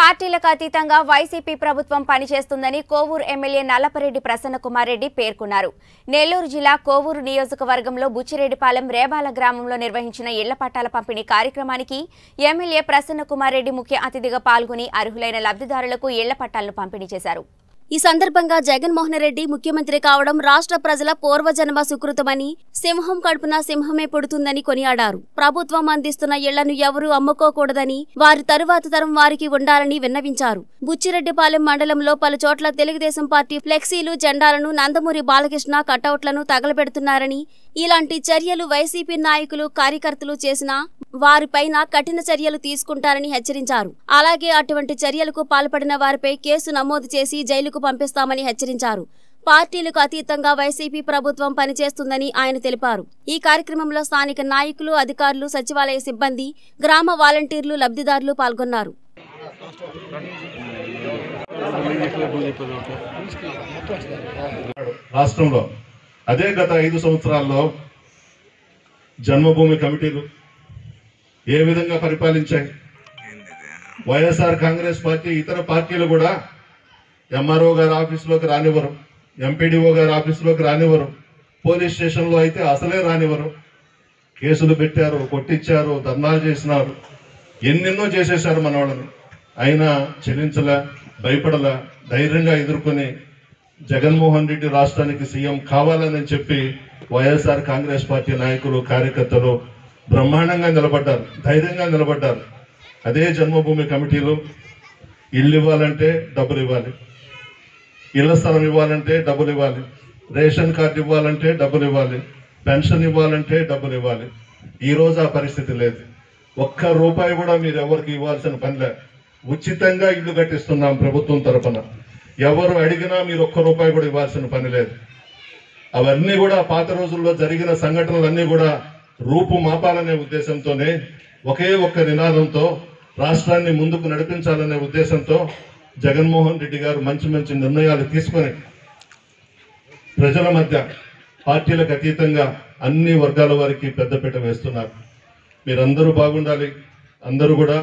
పార్టీలకు అతీతంగా వైసీపీ ప్రభుత్వం పనిచేస్తుందని కోవూరు ఎమ్మెల్యే నల్లపరెడ్డి ప్రసన్నకుమార్ రెడ్డి పేర్కొన్నారు. నెల్లూరు జిల్లా కోవూరు నియోజకవర్గంలో బుచ్చిరెడ్డిపాలెం రేబాల గ్రామంలో నిర్వహించిన ఇళ్ళ పట్టాల పంపిణీ కార్యక్రమానికి ఎమ్మెల్యే ప్రసన్నకుమార్ రెడ్డి ముఖ్య అతిథిగా పాల్గొని అర్హులైన లబ్ధిదారులకు ఇళ్ళ పట్టాలను పంపిణీ చేశారు. ఈ సందర్భంగా జగన్మోహన్ రెడ్డి ముఖ్యమంత్రి కావడం రాష్ట్ర ప్రజల పూర్వజన్మ సుకృతమని సింహం కడుపున సింహమే పుడుతుందని కొనియాడారు. ప్రభుత్వం అందిస్తున్న ఇళ్ళను ఎవరూ అమ్ముకోకూడదని వారి తరువాత తరం వారికి ఉండాలని విన్నవించారు. బుచ్చిరెడ్డిపాలెం మండలంలో పలు చోట్ల తెలుగుదేశం పార్టీ ఫ్లెక్సీలు జెండాలను నందమూరి బాలకృష్ణ కటౌట్లను తగలబెడుతున్నారని ఇలాంటి చర్యలు వైసీపీ నాయకులు కార్యకర్తలు చేసినా వారిపైన కఠిన చర్యలు తీసుకుంటారని హెచ్చరించారు. అలాగే అటువంటి చర్యలకు పాల్పడిన వారిపై కేసు నమోదు చేసి జైలుకు పంపిస్తామని హెచ్చరించారు. పార్టీలకు అతీతంగా వైసీపీ ప్రభుత్వం పనిచేస్తుందని ఆయన తెలిపారు. ఈ కార్యక్రమంలో స్థానిక నాయకులు అధికారులు సచివాలయ సిబ్బంది గ్రామ వాలంటీర్లు లబ్ధిదారులు పాల్గొన్నారు. రాష్ట్రంలో అదే గత ఐదు సంవత్సరాల్లో జన్మభూమి కమిటీలు ఏ విధంగా పరిపాలించాయి? వైఎస్ఆర్ కాంగ్రెస్ పార్టీ ఇతర పార్టీలు కూడా ఎంఆర్ఓ గారి ఆఫీసులోకి రానివ్వరు ఎంపీడీఓ గారి ఆఫీసులోకి రానివ్వరు పోలీస్ స్టేషన్లో అయితే అసలే రానివ్వరు. కేసులు పెట్టారు కొట్టించారు ధర్నాలు చేసినారు. ఎన్నెన్నో చేసేశారు మన వాళ్ళని అయినా చెల్లించలే భయపడలే ధైర్యంగా ఎదుర్కొని జగన్మోహన్ రెడ్డి రాష్ట్రానికి సీఎం కావాలని చెప్పి వైఎస్ఆర్ కాంగ్రెస్ పార్టీ నాయకులు కార్యకర్తలు బ్రహ్మాండంగా నిలబడ్డారు ధైర్యంగా నిలబడ్డారు. అదే జన్మభూమి కమిటీలో ఇల్లు ఇవ్వాలంటే డబ్బులు ఇవ్వాలి. ఇళ్ళ స్థలం ఇవ్వాలంటే డబ్బులు ఇవ్వాలి. రేషన్ కార్డు ఇవ్వాలంటే డబ్బులు ఇవ్వాలి. పెన్షన్ ఇవ్వాలంటే డబ్బులు ఇవ్వాలి. ఈరోజు ఆ పరిస్థితి లేదు. ఒక్క రూపాయి కూడా మీరు ఎవరికి ఇవ్వాల్సిన పని లేదు ఉచితంగా ఇల్లు కట్టిస్తున్నాం ప్రభుత్వం తరఫున ఎవరు అడిగినా మీరు ఒక్క రూపాయి కూడా ఇవ్వాల్సిన పని లేదు. అవన్నీ కూడా పాత రోజుల్లో జరిగిన సంఘటనలన్నీ కూడా రూపు మాపాలనే ఉద్దేశంతోనే ఒకే ఒక్క నినాదంతో రాష్ట్రాన్ని ముందుకు నడిపించాలనే ఉద్దేశంతో జగన్మోహన్ రెడ్డి గారు మంచి మంచి నిర్ణయాలు తీసుకొని ప్రజల మధ్య పార్టీలకు అతీతంగా అన్ని వర్గాల వారికి పెద్దపీట వేస్తున్నారు. మీరందరూ బాగుండాలి. అందరూ కూడా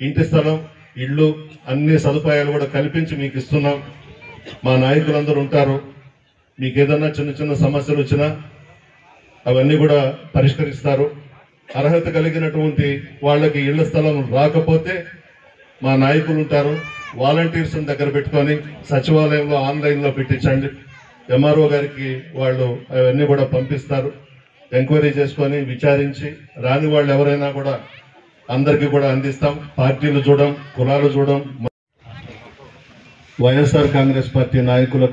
ఇంటి స్థలం ఇళ్ళు అన్ని సదుపాయాలు కూడా కల్పించి మీకు ఇస్తున్నాం. మా నాయకులందరూ ఉంటారు. మీకు ఏదన్నా చిన్న చిన్న సమస్యలు వచ్చినా అవన్నీ కూడా పరిష్కరిస్తారు. అర్హత కలిగినటువంటి వాళ్ళకి ఇళ్ళ స్థలం రాకపోతే మా నాయకులు ఉంటారు. వాలంటీర్స్ దగ్గర పెట్టుకొని సచివాలయంలో ఆన్లైన్లో పెట్టించండి. ఎంఆర్ఓ గారికి వాళ్ళు అవన్నీ కూడా పంపిస్తారు. ఎంక్వైరీ చేసుకొని విచారించి రాని వాళ్ళు ఎవరైనా కూడా అందరికీ కూడా అందిస్తాం. పార్టీలు చూడడం కులాలు చూడడం వైఎస్ఆర్ కాంగ్రెస్ పార్టీ నాయకులకు